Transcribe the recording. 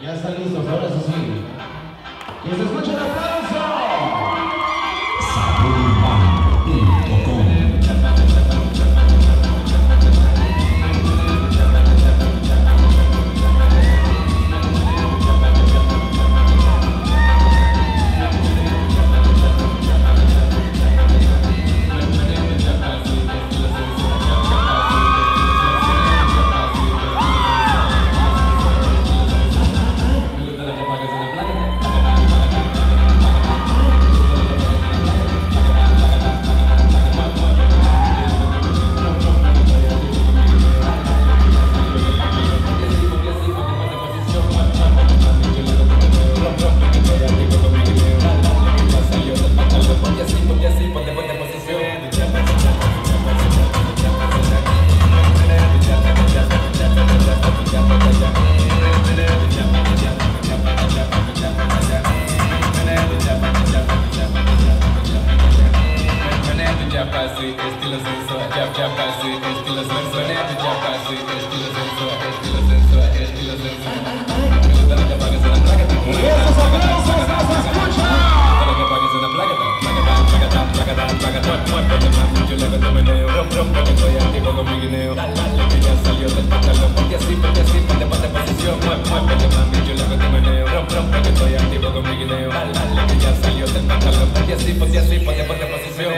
Ya están listos, ahora sí. Que se escuche el aplauso. Dale, que ponte así, ponte así, ponte, ponte posición.